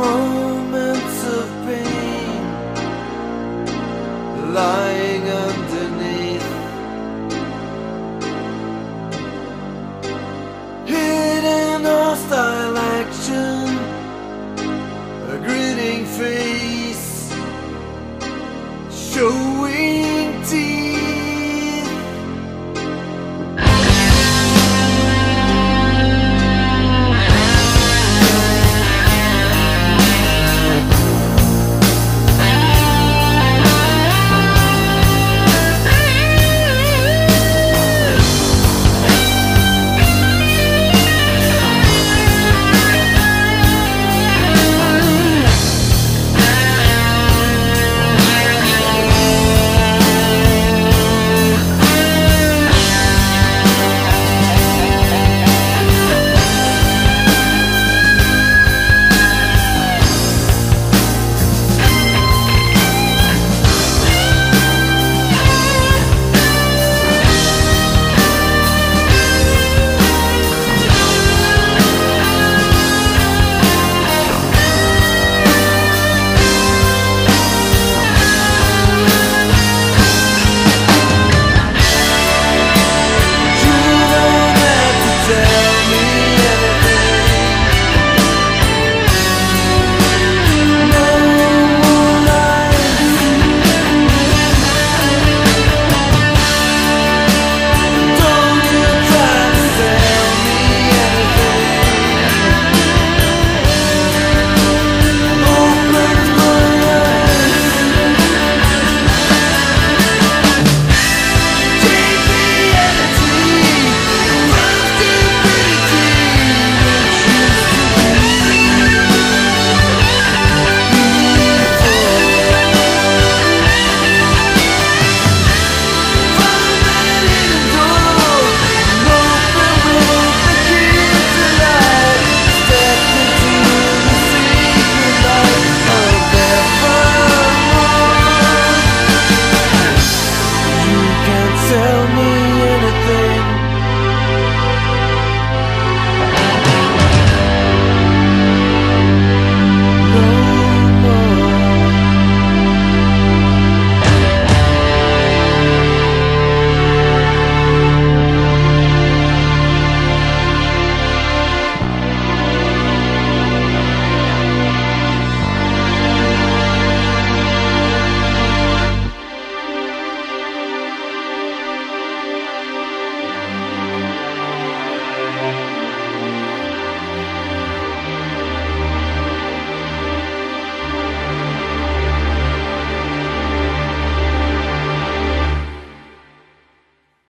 moments of pain lying underneath. Hidden hostile action